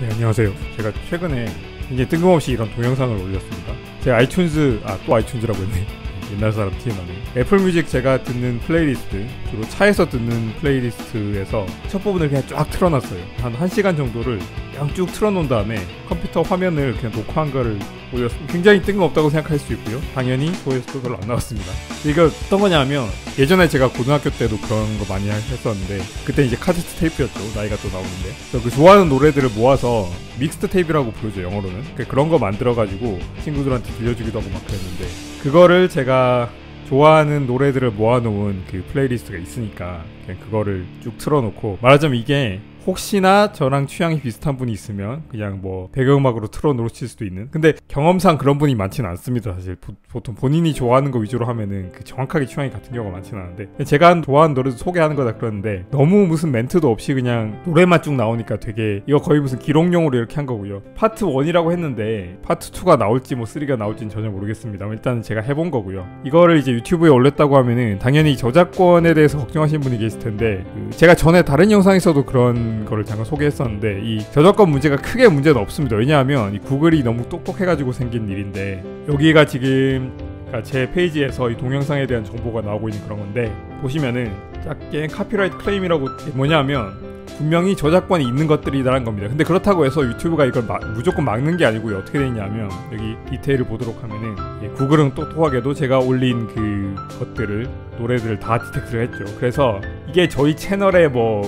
네, 안녕하세요. 제가 최근에 이제 뜬금없이 이런 동영상을 올렸습니다. 제가 아이튠즈, 아, 또 아이튠즈라고 했네. 옛날 사람 티나네. 애플 뮤직 제가 듣는 플레이리스트, 주로 차에서 듣는 플레이리스트에서 첫 부분을 그냥 쫙 틀어놨어요. 한 1시간 정도를 그냥 쭉 틀어놓은 다음에 컴퓨터 화면을 그냥 녹화한 거를 올렸습니다. 굉장히 뜬금없다고 생각할 수 있고요. 당연히 조회수도 별로 안 나왔습니다. 이거 어떤 거냐면 예전에 제가 고등학교 때도 그런 거 많이 했었는데 그때 이제 카세트 테이프였죠. 나이가 또 나오는데. 그 좋아하는 노래들을 모아서 mixed tape라고 부르죠. 영어로는. 그런 거 만들어가지고 친구들한테 들려주기도 하고 막 그랬는데 그거를 제가 좋아하는 노래들을 모아놓은 그 플레이리스트가 있으니까 그냥 그거를 쭉 틀어놓고 말하자면 이게 혹시나 저랑 취향이 비슷한 분이 있으면 그냥 뭐 배경음악으로 틀어 놓으실 수도 있는. 근데 경험상 그런 분이 많지는 않습니다 사실. 보, 통 본인이 좋아하는 거 위주로 하면은 그 정확하게 취향이 같은 경우가 많지는 않은데. 제가 좋아하는 노래도 소개하는 거다 그러는데 너무 무슨 멘트도 없이 그냥 노래만 쭉 나오니까 되게 이거 거의 무슨 기록용으로 이렇게 한 거고요. 파트 1이라고 했는데 파트 2가 나올지 뭐 3가 나올지는 전혀 모르겠습니다. 일단은 제가 해본 거고요. 이거를 이제 유튜브에 올렸다고 하면은 당연히 저작권에 대해서 걱정하시는 분이 계실 텐데 그 제가 전에 다른 영상에서도 그런 거를 잠깐 소개했었는데 이 저작권 문제가 크게 문제는 없습니다. 왜냐하면 이 구글이 너무 똑똑해가지고 생긴 일인데 여기가 지금 그러니까 제 페이지에서 이 동영상에 대한 정보가 나오고 있는 그런 건데 보시면은 작게 카피라이트 클레임이라고 뭐냐면 분명히 저작권이 있는 것들이라는 겁니다. 근데 그렇다고 해서 유튜브가 이걸 마, 무조건 막는 게 아니고요. 어떻게 되냐면 여기 디테일을 보도록 하면은 예, 구글은 똑똑하게도 제가 올린 그 것들을 노래들을 다 detect를 했죠. 그래서 이게 저희 채널에 뭐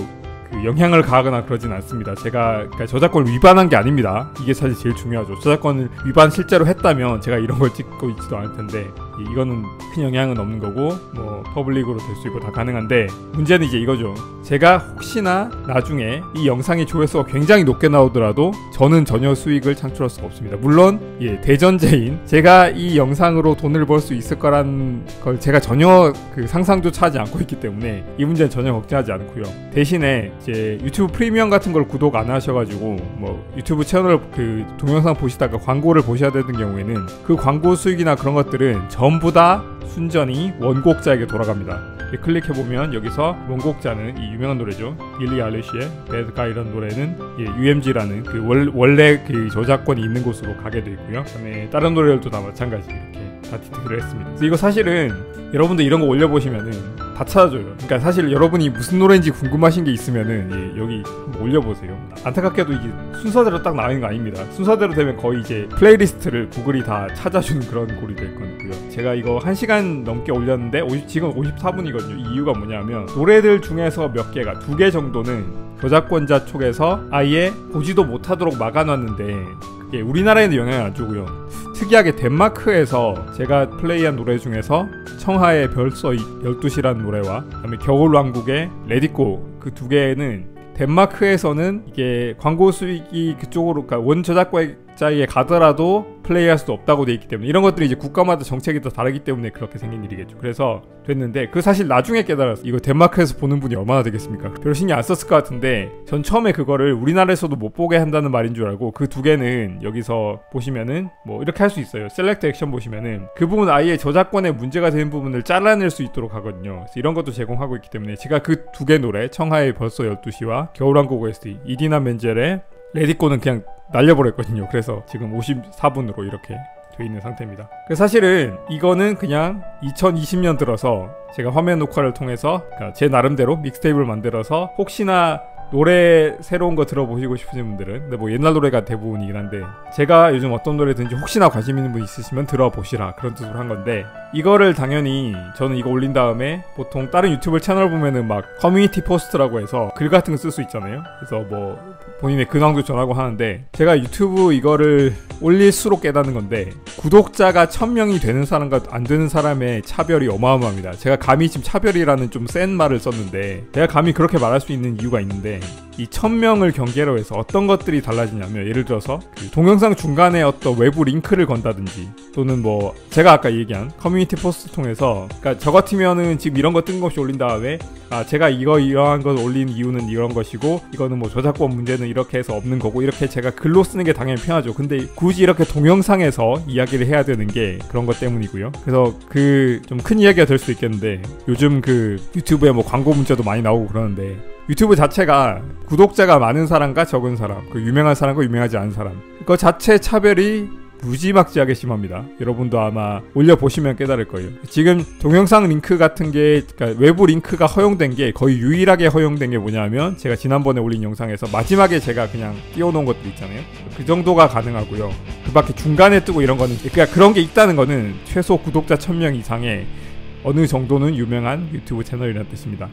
그 영향을 가하거나 그러진 않습니다. 제가 그러니까 저작권을 위반한 게 아닙니다. 이게 사실 제일 중요하죠. 저작권을 위반 실제로 했다면 제가 이런 걸 찍고 있지도 않을 텐데 이거는 큰 영향은 없는 거고 뭐 public으로 될 수 있고 다 가능한데 문제는 이제 이거죠. 제가 혹시나 나중에 이 영상의 조회수가 굉장히 높게 나오더라도 저는 전혀 수익을 창출할 수가 없습니다. 물론 예, 대전제인 제가 이 영상으로 돈을 벌 수 있을 거란 걸 제가 전혀 그 상상조차 하지 않고 있기 때문에 이 문제는 전혀 걱정하지 않고요. 대신에 이제 유튜브 프리미엄 같은 걸 구독 안 하셔가지고 뭐 유튜브 채널 그 동영상 보시다가 광고를 보셔야 되는 경우에는 그 광고 수익이나 그런 것들은 전부 다 순전히 원곡자에게 돌아갑니다. 클릭해보면 여기서 원곡자는 이 유명한 노래죠. 빌리 알리시의 Bad Guy라는 노래는 예, UMG라는 그 월, 원래 그 저작권이 있는 곳으로 가게 되어 있고요. 그다음에 다른 노래들도 다 마찬가지 이렇게 다 디테일을 했습니다. 그래서 이거 사실은 여러분들 이런 거 올려보시면은 다 찾아줘요. 그러니까 사실 여러분이 무슨 노래인지 궁금하신 게 있으면은 예, 여기 올려보세요. 안타깝게도 이게 순서대로 딱 나오는 거 아닙니다. 순서대로 되면 거의 이제 플레이리스트를 구글이 다 찾아주는 그런 꼴이 될 거고요. 제가 이거 1시간 넘게 올렸는데 50, 지금 54분이거든요. 이유가 뭐냐면 노래들 중에서 몇 개가 두 개 정도는 저작권자 쪽에서 아예 보지도 못하도록 막아놨는데 그게 우리나라에는 영향을 안 주고요. 특이하게 덴마크에서 제가 플레이한 노래 중에서 청하의 벌써 12시라는 노래와 그다음에 겨울왕국의 Let It Go 그 두 개는 덴마크에서는 이게 광고 수익이 그쪽으로 그러니까 원 저작권 자에게 가더라도 플레이할 수도 없다고 돼 있기 때문에 이런 것들이 이제 국가마다 정책이 더 다르기 때문에 그렇게 생긴 일이겠죠. 그래서 됐는데 그 사실 나중에 깨달았어. 이거 덴마크에서 보는 분이 얼마나 되겠습니까? 별 신경 안 썼을 것 같은데 전 처음에 그거를 우리나라에서도 못 보게 한다는 말인 줄 알고 그 두 개는 여기서 보시면은 뭐 이렇게 할 수 있어요. select action 보시면은 그 부분 아예 저작권에 문제가 되는 부분을 잘라낼 수 있도록 하거든요. 이런 것도 제공하고 있기 때문에 제가 그 두 개 노래 청하의 벌써 12시와 겨울왕국 OST 이디나 멘젤의 Let It Go는 그냥 날려버렸거든요. 그래서 지금 54분으로 이렇게 돼 있는 상태입니다. 그 사실은 이거는 그냥 2020년 들어서 제가 화면 녹화를 통해서 그러니까 제 나름대로 mixtape를 만들어서 혹시나 노래 새로운 거 들어보시고 싶으신 분들은 근데 뭐 옛날 노래가 대부분이긴 한데 제가 요즘 어떤 노래 듣는지 혹시나 관심 있는 분 있으시면 들어보시라 그런 뜻으로 한 건데 이거를 당연히 저는 이거 올린 다음에 보통 다른 유튜브 채널 보면은 막 community post라고 해서 글 같은 거 쓸 수 있잖아요. 그래서 뭐 본인의 근황도 전하고 하는데 제가 유튜브 이거를 올릴수록 깨닫는 건데 구독자가 1000명이 되는 사람과 안 되는 사람의 차별이 어마어마합니다. 제가 감히 지금 차별이라는 좀 센 말을 썼는데 제가 감히 그렇게 말할 수 있는 이유가 있는데 이 1000명을 경계로 해서 어떤 것들이 달라지냐면 예를 들어서 그 동영상 중간에 어떤 외부 링크를 건다든지 또는 뭐 제가 아까 얘기한 community post 통해서 그러니까 저 같으면은 지금 이런 거 뜬금없이 올린 다음에 아 제가 이거 이러한 걸 올린 이유는 이런 것이고 이거는 뭐 저작권 문제는 이렇게 해서 없는 거고 이렇게 제가 글로 쓰는 게 당연히 편하죠. 근데 굳이 이렇게 동영상에서 이야기를 해야 되는 게 그런 것 때문이고요. 그래서 그 좀 큰 이야기가 될 수도 있겠는데 요즘 그 유튜브에 뭐 광고 문자도 많이 나오고 그러는데 유튜브 자체가 구독자가 많은 사람과 적은 사람, 그 유명한 사람과 유명하지 않은 사람, 그 자체 차별이 무지막지하게 심합니다. 여러분도 아마 올려보시면 깨달을 거예요. 지금 동영상 링크 같은 게, 그러니까 외부 링크가 허용된 게 거의 유일하게 허용된 게 뭐냐면 제가 지난번에 올린 영상에서 마지막에 제가 그냥 띄워놓은 것들 있잖아요. 그 정도가 가능하고요. 그 밖에 중간에 뜨고 이런 거는, 그러니까 그런 게 있다는 거는 최소 구독자 1000명 이상의 어느 정도는 유명한 유튜브 채널이라는 뜻입니다.